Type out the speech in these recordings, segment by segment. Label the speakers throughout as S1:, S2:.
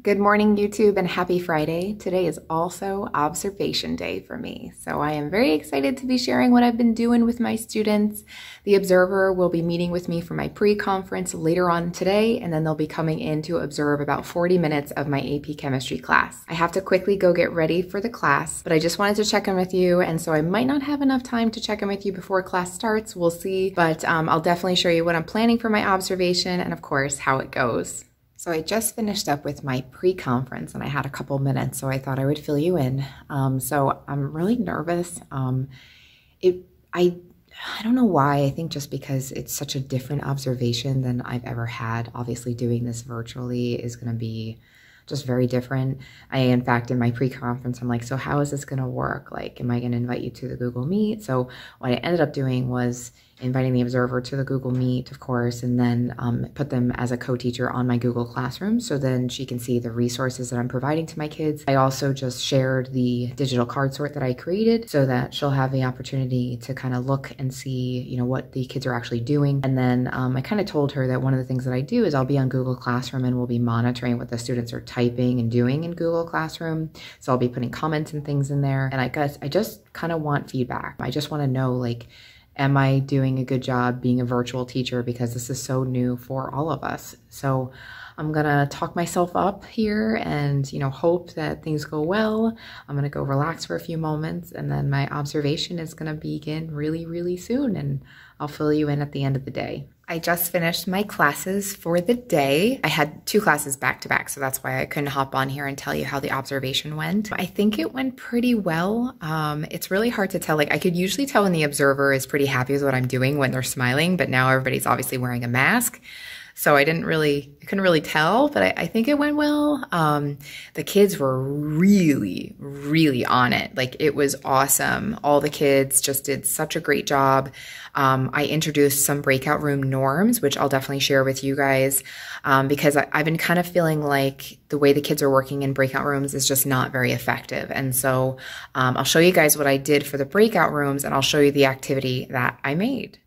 S1: Good morning, YouTube, and happy Friday. Today is also observation day for me. So I am very excited to be sharing what I've been doing with my students. The observer will be meeting with me for my pre-conference later on today, and then they'll be coming in to observe about 40 minutes of my AP chemistry class. I have to quickly go get ready for the class, but I just wanted to check in with you, and so I might not have enough time to check in with you before class starts. We'll see, but um, I'll definitely show you what I'm planning for my observation and, of course, how it goes. So I just finished up with my pre-conference and I had a couple minutes, so I thought I would fill you in. Um, so I'm really nervous. Um, it, I, I don't know why. I think just because it's such a different observation than I've ever had. Obviously, doing this virtually is going to be just very different. I, in fact, in my pre-conference, I'm like, so how is this going to work? Like, am I going to invite you to the Google Meet? So what I ended up doing was inviting the observer to the Google Meet, of course, and then um, put them as a co-teacher on my Google Classroom so then she can see the resources that I'm providing to my kids. I also just shared the digital card sort that I created so that she'll have the opportunity to kind of look and see, you know, what the kids are actually doing. And then um, I kind of told her that one of the things that I do is I'll be on Google Classroom and we'll be monitoring what the students are and doing in Google Classroom. So I'll be putting comments and things in there. And I guess I just kind of want feedback. I just want to know like, am I doing a good job being a virtual teacher because this is so new for all of us. So I'm gonna talk myself up here and you know hope that things go well. I'm gonna go relax for a few moments and then my observation is gonna begin really really soon and I'll fill you in at the end of the day. I just finished my classes for the day. I had two classes back to back, so that's why I couldn't hop on here and tell you how the observation went. I think it went pretty well. Um, it's really hard to tell. Like, I could usually tell when the observer is pretty happy with what I'm doing when they're smiling, but now everybody's obviously wearing a mask. So I didn't really, I couldn't really tell, but I, I think it went well. Um, the kids were really, really on it. Like it was awesome. All the kids just did such a great job. Um, I introduced some breakout room norms, which I'll definitely share with you guys, um, because I, I've been kind of feeling like the way the kids are working in breakout rooms is just not very effective. And so um, I'll show you guys what I did for the breakout rooms and I'll show you the activity that I made.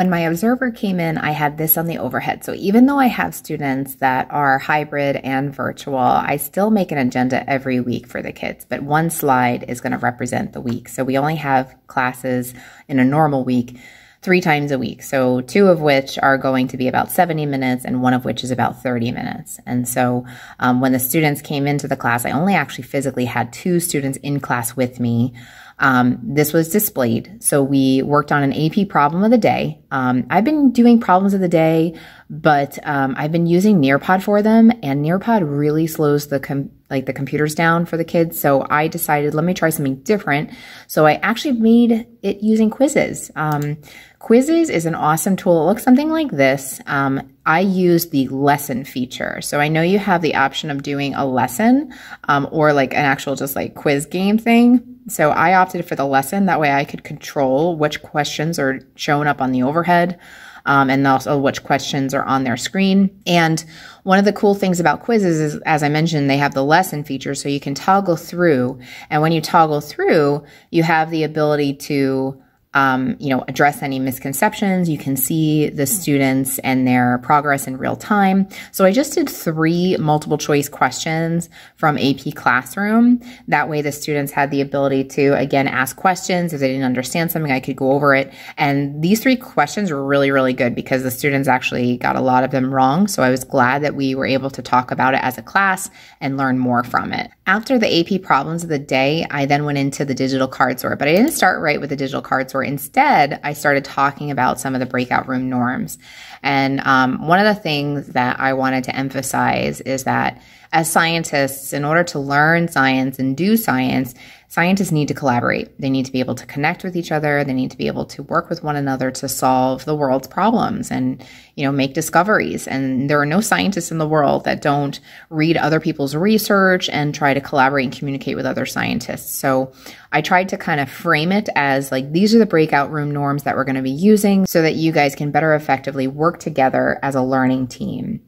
S1: When my observer came in, I had this on the overhead. So even though I have students that are hybrid and virtual, I still make an agenda every week for the kids, but one slide is going to represent the week. So we only have classes in a normal week three times a week. So two of which are going to be about 70 minutes and one of which is about 30 minutes. And so um, when the students came into the class, I only actually physically had two students in class with me. Um, this was displayed. So we worked on an AP problem of the day. Um, I've been doing problems of the day, but um, I've been using Nearpod for them, and Nearpod really slows the like the computers down for the kids. So I decided let me try something different. So I actually made it using Quizizz. Um, Quizizz is an awesome tool. It looks something like this. Um, I use the lesson feature. So I know you have the option of doing a lesson um, or like an actual just like quiz game thing. So I opted for the lesson. That way I could control which questions are shown up on the overhead. Um, and also which questions are on their screen. And one of the cool things about Quizizz is, as I mentioned, they have the lesson feature, so you can toggle through. And when you toggle through, you have the ability to um, you know, address any misconceptions. You can see the students and their progress in real time. So I just did three multiple choice questions from AP Classroom. That way the students had the ability to, again, ask questions. If they didn't understand something, I could go over it. And these three questions were really, really good because the students actually got a lot of them wrong. So I was glad that we were able to talk about it as a class and learn more from it. After the AP problems of the day, I then went into the digital card sort, but I didn't start right with the digital card sort. Instead, I started talking about some of the breakout room norms. And um, one of the things that I wanted to emphasize is that as scientists, in order to learn science and do science, scientists need to collaborate. They need to be able to connect with each other. They need to be able to work with one another to solve the world's problems and, you know, make discoveries. And there are no scientists in the world that don't read other people's research and try to collaborate and communicate with other scientists. So I tried to kind of frame it as like, these are the breakout room norms that we're going to be using so that you guys can better effectively work together as a learning team.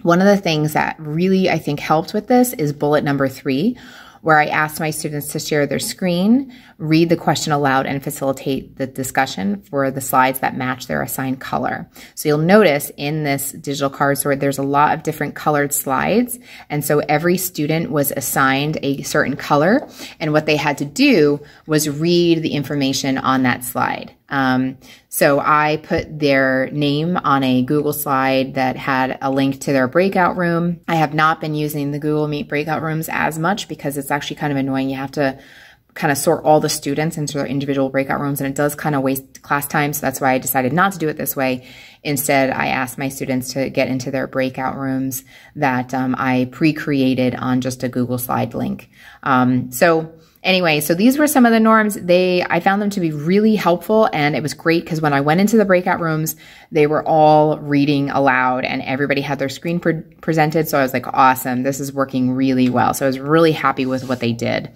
S1: One of the things that really I think helped with this is bullet number three, where I asked my students to share their screen, read the question aloud, and facilitate the discussion for the slides that match their assigned color. So you'll notice in this digital card sort, there's a lot of different colored slides. And so every student was assigned a certain color. And what they had to do was read the information on that slide. Um, so I put their name on a Google slide that had a link to their breakout room. I have not been using the Google Meet breakout rooms as much because it's actually kind of annoying. You have to kind of sort all the students into their individual breakout rooms and it does kind of waste class time. So that's why I decided not to do it this way. Instead, I asked my students to get into their breakout rooms that um, I pre-created on just a Google slide link. Um, so Anyway, so these were some of the norms. They, I found them to be really helpful and it was great because when I went into the breakout rooms, they were all reading aloud and everybody had their screen pre presented. So I was like, awesome, this is working really well. So I was really happy with what they did.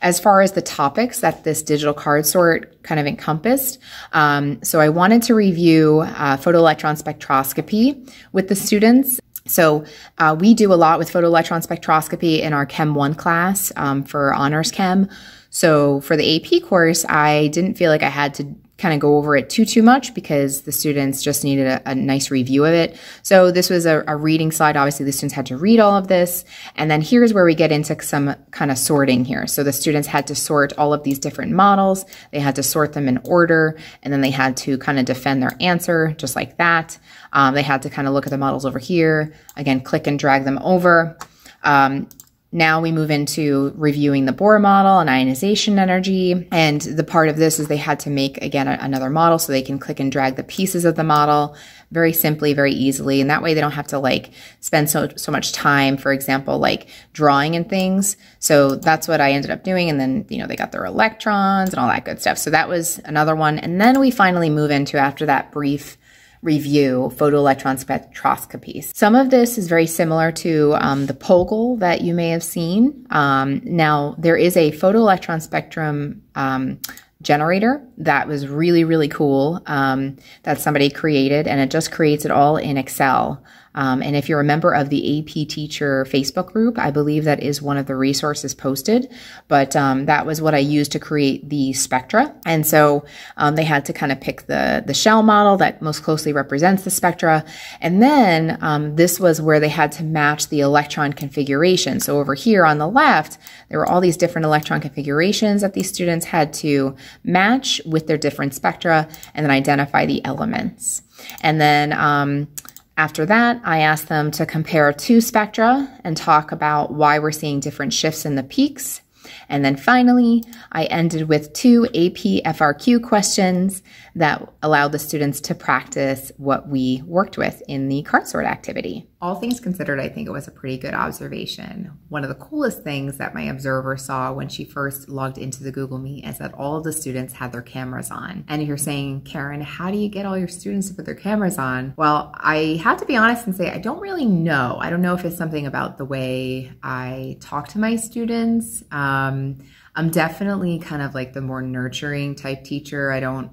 S1: As far as the topics that this digital card sort kind of encompassed, um, so I wanted to review uh, photoelectron spectroscopy with the students. So uh, we do a lot with photoelectron spectroscopy in our Chem 1 class um, for honors chem. So for the AP course, I didn't feel like I had to kind of go over it too too much because the students just needed a, a nice review of it. So this was a, a, reading slide. Obviously, the students had to read all of this. And then here's where we get into some kind of sorting here. So the students had to sort all of these different models. They had to sort them in order, and then they had to kind of defend their answer just like that. Um, they had to kind of look at the models over here. Again, click and drag them over. Um, now we move into reviewing the Bohr model and ionization energy. And the part of this is they had to make, again, another model so they can click and drag the pieces of the model very simply, very easily. And that way they don't have to like spend so, so much time, for example, like drawing and things. So that's what I ended up doing. And then, you know, they got their electrons and all that good stuff. So that was another one. And then we finally move into after that brief review photoelectron spectroscopies. Some of this is very similar to um, the POGIL that you may have seen. Um, now, there is a photoelectron spectrum um, generator that was really, really cool um, that somebody created, and it just creates it all in Excel. Um, and if you're a member of the AP Teacher Facebook group, I believe that is one of the resources posted. But um, that was what I used to create the spectra. And so um, they had to kind of pick the, the shell model that most closely represents the spectra. And then um, this was where they had to match the electron configuration. So over here on the left, there were all these different electron configurations that these students had to match with their different spectra and then identify the elements. And then um, after that, I asked them to compare two spectra and talk about why we're seeing different shifts in the peaks. And then finally, I ended with two AP FRQ questions that allowed the students to practice what we worked with in the card sort activity. All things considered, I think it was a pretty good observation. One of the coolest things that my observer saw when she first logged into the Google Meet is that all the students had their cameras on. And you're saying, Karen, how do you get all your students to put their cameras on? Well, I have to be honest and say, I don't really know. I don't know if it's something about the way I talk to my students. Um, I'm definitely kind of like the more nurturing type teacher. I don't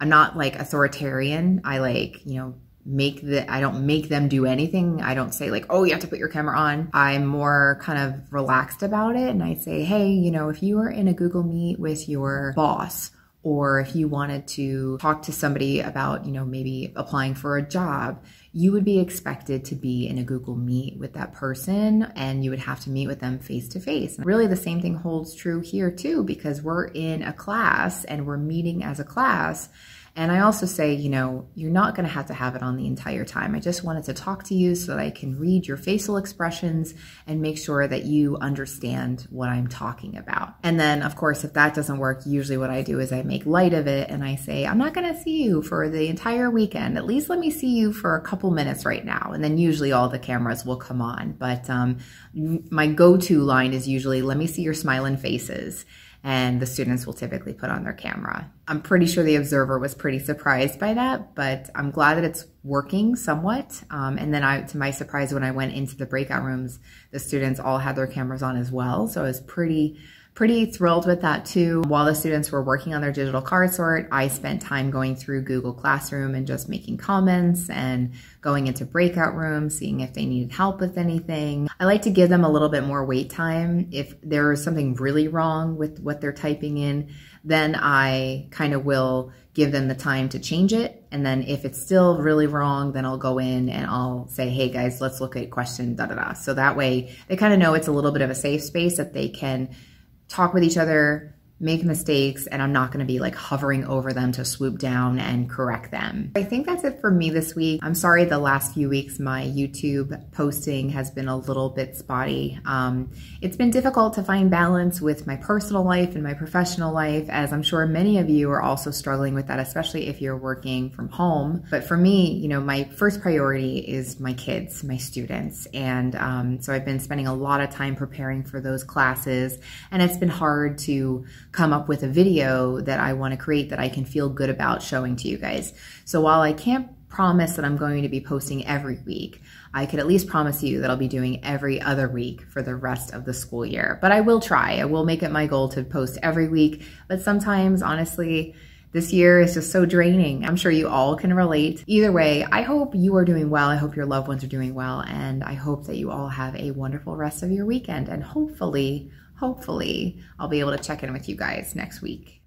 S1: I'm not like authoritarian. I like, you know, make the I don't make them do anything. I don't say like, "Oh, you have to put your camera on." I'm more kind of relaxed about it and I say, "Hey, you know, if you are in a Google Meet with your boss or if you wanted to talk to somebody about, you know, maybe applying for a job, you would be expected to be in a Google Meet with that person and you would have to meet with them face to face. Really, the same thing holds true here too, because we're in a class and we're meeting as a class and I also say, you know, you're not going to have to have it on the entire time. I just wanted to talk to you so that I can read your facial expressions and make sure that you understand what I'm talking about. And then, of course, if that doesn't work, usually what I do is I make light of it and I say, I'm not going to see you for the entire weekend. At least let me see you for a couple minutes right now. And then usually all the cameras will come on. But um, my go to line is usually, let me see your smiling faces and the students will typically put on their camera. I'm pretty sure the observer was pretty surprised by that, but I'm glad that it's working somewhat. Um, and then I, to my surprise, when I went into the breakout rooms, the students all had their cameras on as well. So I was pretty, pretty thrilled with that too. While the students were working on their digital card sort, I spent time going through Google Classroom and just making comments and going into breakout rooms, seeing if they needed help with anything. I like to give them a little bit more wait time. If there's something really wrong with what they're typing in, then I kind of will give them the time to change it. And then if it's still really wrong, then I'll go in and I'll say, hey guys, let's look at question da da da. So that way they kind of know it's a little bit of a safe space that they can talk with each other, make mistakes and I'm not going to be like hovering over them to swoop down and correct them. I think that's it for me this week. I'm sorry the last few weeks my YouTube posting has been a little bit spotty. Um, it's been difficult to find balance with my personal life and my professional life as I'm sure many of you are also struggling with that, especially if you're working from home. But for me, you know, my first priority is my kids, my students. And um, so I've been spending a lot of time preparing for those classes and it's been hard to come up with a video that I want to create that I can feel good about showing to you guys. So while I can't promise that I'm going to be posting every week, I could at least promise you that I'll be doing every other week for the rest of the school year. But I will try. I will make it my goal to post every week. But sometimes, honestly, this year is just so draining. I'm sure you all can relate. Either way, I hope you are doing well. I hope your loved ones are doing well. And I hope that you all have a wonderful rest of your weekend. And hopefully, hopefully I'll be able to check in with you guys next week.